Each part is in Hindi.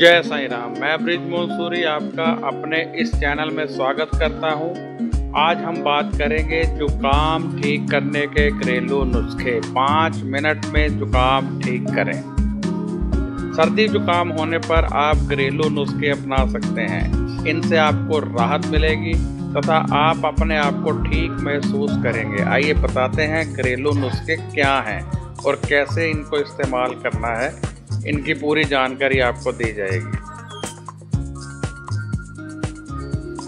जय साई राम। मैं ब्रिज मंसूरी, आपका अपने इस चैनल में स्वागत करता हूँ। आज हम बात करेंगे जुकाम ठीक करने के घरेलू नुस्खे। पाँच मिनट में जुकाम ठीक करें। सर्दी जुकाम होने पर आप घरेलू नुस्खे अपना सकते हैं। इनसे आपको राहत मिलेगी तथा आप अपने आप को ठीक महसूस करेंगे। आइए बताते हैं घरेलू नुस्खे क्या हैं और कैसे इनको इस्तेमाल करना है। इनकी पूरी जानकारी आपको दी जाएगी।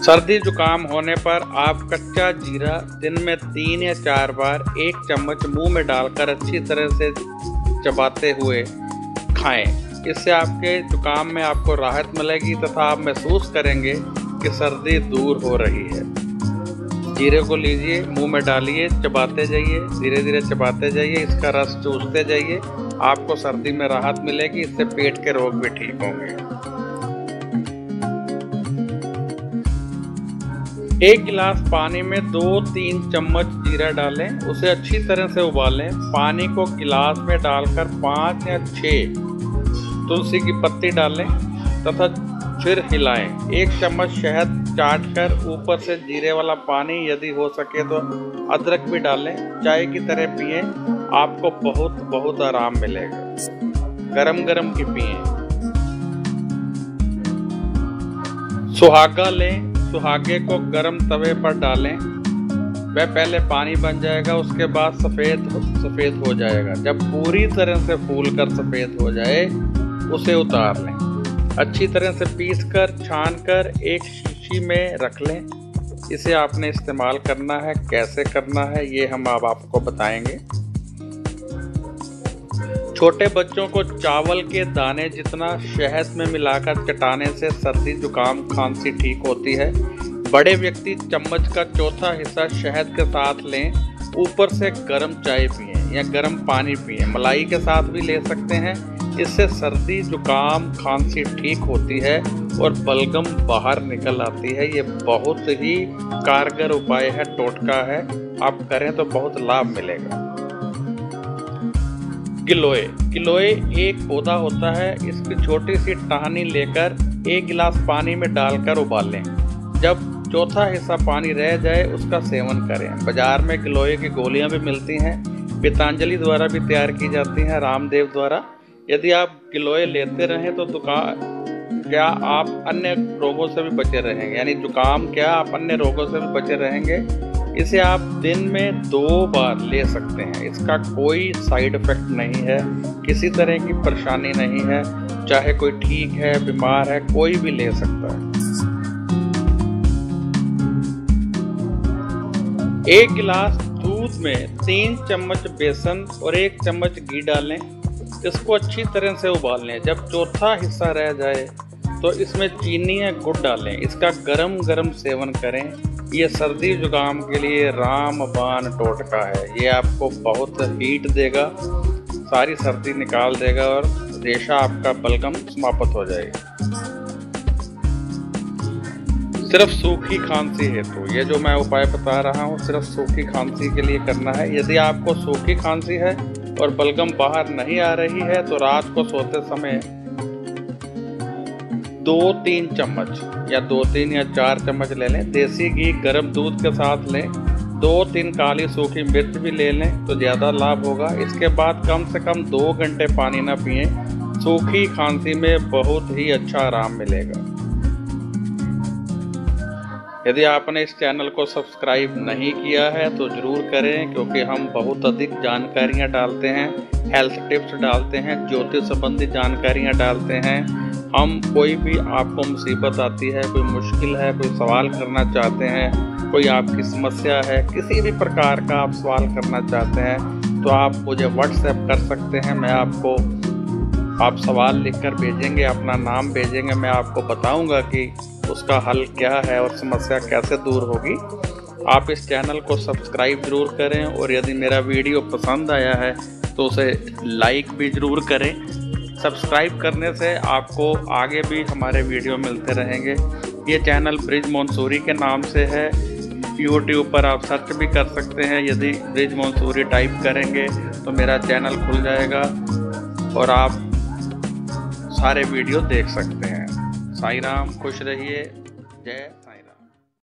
सर्दी जुकाम होने पर आप कच्चा जीरा दिन में तीन या चार बार एक चम्मच मुँह में डालकर अच्छी तरह से चबाते हुए खाएँ। इससे आपके जुकाम में आपको राहत मिलेगी तथा आप महसूस करेंगे कि सर्दी दूर हो रही है। जीरे को लीजिए, मुँह में डालिए, चबाते जाइए धीरे धीरे चबाते जाइए, इसका रस चूसते जाइए, आपको सर्दी में राहत मिलेगी, इससे पेट के रोग भी ठीक होंगे। एक गिलास पानी में दो तीन चम्मच जीरा डालें, उसे अच्छी तरह से उबालें। पानी को गिलास में डालकर पाँच या छः तुलसी की पत्ती डालें तथा फिर हिलाएँ। एक चम्मच शहद चाट कर ऊपर से जीरे वाला पानी यदि हो सके तो अदरक भी डालें। चाय की तरह पिए, आपको बहुत बहुत आराम मिलेगा। गरम गरम की पिए। सुहागा लें, सुहागे को गरम तवे पर डालें। वह पहले पानी बन जाएगा, उसके बाद सफ़ेद सफ़ेद हो जाएगा। जब पूरी तरह से फूल कर सफ़ेद हो जाए, उसे उतार लें। अच्छी तरह से पीस कर, छान कर एक शीशी में रख लें। इसे आपने इस्तेमाल करना है, कैसे करना है, ये हम अब आपको बताएँगे। छोटे बच्चों को चावल के दाने जितना शहद में मिलाकर चटाने से सर्दी, जुकाम, खांसी ठीक होती है। बड़े व्यक्ति चम्मच का चौथा हिस्सा शहद के साथ लें, ऊपर से गर्म चाय पिए या गर्म पानी पिए। मलाई के साथ भी ले सकते हैं। इससे सर्दी, जुकाम, खांसी ठीक होती है और बलगम बाहर निकल आती है। ये बहुत ही कारगर उपाय है, टोटका है। आप करें तो बहुत लाभ मिलेगा। गिलोय। गिलोय एक पौधा होता है, इसकी छोटी सी टहनी लेकर एक गिलास पानी में डालकर उबाल। जब चौथा हिस्सा पानी रह जाए, उसका सेवन करें। बाज़ार में गिलोय की गोलियाँ भी मिलती हैं। पीतांजलि द्वारा भी तैयार की जाती हैं, रामदेव द्वारा। यदि आप गिलोय लेते रहें तो दुकान क्या आप अन्य रोगों से भी बचे रहेंगे? यानी जुकाम क्या आप अन्य रोगों से भी बचे रहेंगे? इसे आप दिन में दो बार ले सकते हैं। इसका कोई साइड इफ़ेक्ट नहीं है, किसी तरह की परेशानी नहीं है, चाहे कोई ठीक है, बीमार है, कोई भी ले सकता है। एक गिलास दूध में तीन चम्मच बेसन और एक चम्मच घी डालें। इसको अच्छी तरह से उबाल लें जब चौथा हिस्सा रह जाए तो इसमें चीनी या गुड़ डालें। इसका गरम गरम सेवन करें। ये सर्दी जुकाम के लिए रामबान टोटका है। ये आपको बहुत हीट देगा, सारी सर्दी निकाल देगा और रेशा आपका बलगम समाप्त हो जाएगी। सिर्फ़ सूखी खांसी है तो। ये जो मैं उपाय बता रहा हूँ, सिर्फ़ सूखी खांसी के लिए करना है। यदि आपको सूखी खांसी है और बलगम बाहर नहीं आ रही है तो रात को सोते समय दो तीन चम्मच या दो तीन या चार चम्मच ले लें। देसी घी गर्म दूध के साथ लें, दो तीन काली सूखी मिर्च भी ले लें तो ज़्यादा लाभ होगा। इसके बाद कम से कम दो घंटे पानी ना पिए। सूखी खांसी में बहुत ही अच्छा आराम मिलेगा। यदि आपने इस चैनल को सब्सक्राइब नहीं किया है तो ज़रूर करें, क्योंकि हम बहुत अधिक जानकारियाँ डालते हैं हेल्थ टिप्स डालते हैं ज्योतिष संबंधी जानकारियाँ डालते हैं। हम कोई भी आपको मुसीबत आती है, कोई मुश्किल है, कोई सवाल करना चाहते हैं, कोई आपकी समस्या है, किसी भी प्रकार का आप सवाल करना चाहते हैं तो आप मुझे व्हाट्सएप कर सकते हैं, मैं आपको, आप सवाल लिखकर भेजेंगे, अपना नाम भेजेंगे, मैं आपको बताऊँगा कि उसका हल क्या है और समस्या कैसे दूर होगी, आप इस चैनल को सब्सक्राइब ज़रूर करें और यदि मेरा वीडियो पसंद आया है तो उसे लाइक भी ज़रूर करें। सब्सक्राइब करने से आपको आगे भी हमारे वीडियो मिलते रहेंगे। ये चैनल ब्रिज मंसूरी के नाम से है। यूट्यूब पर आप सर्च भी कर सकते हैं। यदि ब्रिज मंसूरी टाइप करेंगे तो मेरा चैनल खुल जाएगा और आप सारे वीडियो देख सकते हैं। साई राम खुश रहिए। जय।